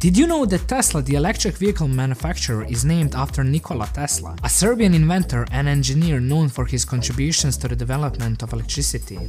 Did you know that Tesla, the electric vehicle manufacturer, is named after Nikola Tesla, a Serbian inventor and engineer known for his contributions to the development of electricity?